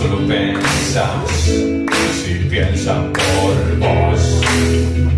solo pensas si piensa por vos.